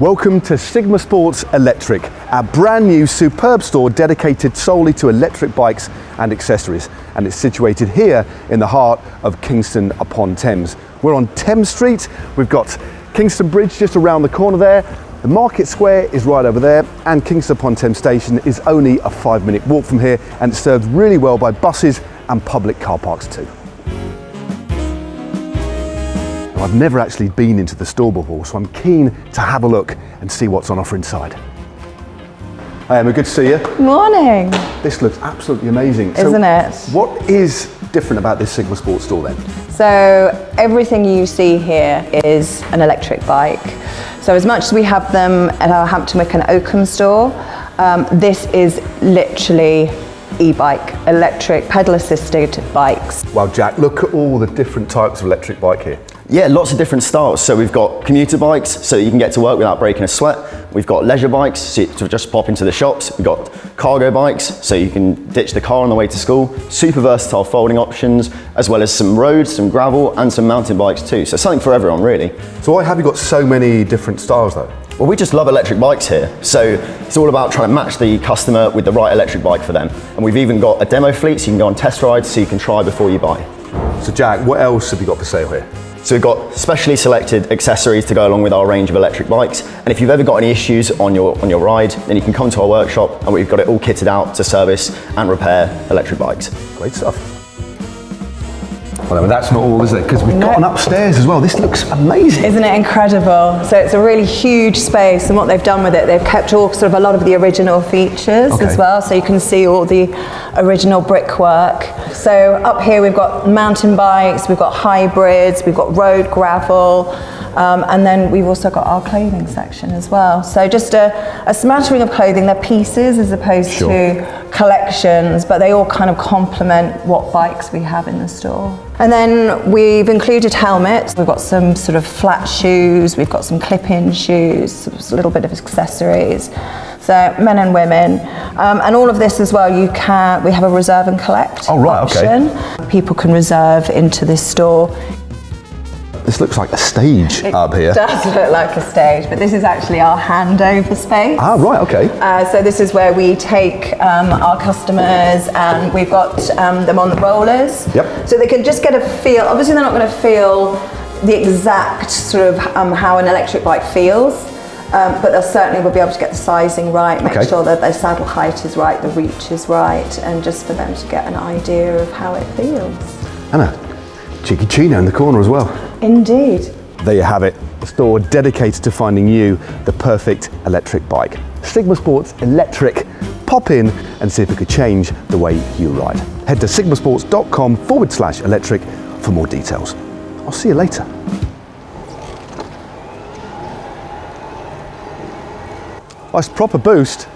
Welcome to Sigma Sports Electric, our brand new superb store dedicated solely to electric bikes and accessories. And it's situated here in the heart of Kingston upon Thames. We're on Thames Street, we've got Kingston Bridge just around the corner there, the Market Square is right over there, and Kingston upon Thames Station is only a five minute walk from here, and it's served really well by buses and public car parks too. I've never actually been into the store before, so I'm keen to have a look and see what's on offer inside. Hi Emma, good to see you. Morning. This looks absolutely amazing. Isn't it? What is different about this Sigma Sports store then? So everything you see here is an electric bike. So as much as we have them at our Hampton Wick and Oakham store, um, this is literally e-bike, electric pedal assisted bikes. Well Jack, look at all the different types of electric bike here. Yeah, lots of different styles. So we've got commuter bikes, so you can get to work without breaking a sweat. We've got leisure bikes, so to just pop into the shops. We've got cargo bikes, so you can ditch the car on the way to school. Super versatile folding options, as well as some roads, some gravel, and some mountain bikes too. So something for everyone, really. So why have you got so many different styles though? Well, we just love electric bikes here. So it's all about trying to match the customer with the right electric bike for them. And we've even got a demo fleet, so you can go on test rides, so you can try before you buy. So Jack, what else have you got for sale here? So we've got specially selected accessories to go along with our range of electric bikes. And if you've ever got any issues on your, on your ride, then you can come to our workshop and we've got it all kitted out to service and repair electric bikes. Great stuff. Well, that's not all, is it? Because we've no. got an upstairs as well. This looks amazing. Isn't it incredible? So it's a really huge space, and what they've done with it, they've kept all sort of a lot of the original features okay. as well, so you can see all the original brickwork. So up here we've got mountain bikes, we've got hybrids, we've got road gravel. Um, and then we've also got our clothing section as well. So just a, a smattering of clothing. They're pieces as opposed sure. to collections, but they all kind of complement what bikes we have in the store. And then we've included helmets. We've got some sort of flat shoes. We've got some clip-in shoes, a little bit of accessories. So men and women, um, and all of this as well. You can. We have a reserve and collect oh, right, option. Okay. People can reserve into this store. This looks like a stage it up here. It does look like a stage, but this is actually our handover space. Ah, right, okay. Uh, so this is where we take um, our customers and we've got um, them on the rollers. Yep. So they can just get a feel. Obviously, they're not going to feel the exact sort of um, how an electric bike feels. Um, but they'll certainly will be able to get the sizing right, make okay. sure that their saddle height is right, the reach is right, and just for them to get an idea of how it feels. Anna, cheeky chino in the corner as well. Indeed. There you have it, a store dedicated to finding you the perfect electric bike. Sigma Sports Electric. Pop in and see if it could change the way you ride. Head to sigmasports.com forward slash electric for more details. I'll see you later. Nice proper boost.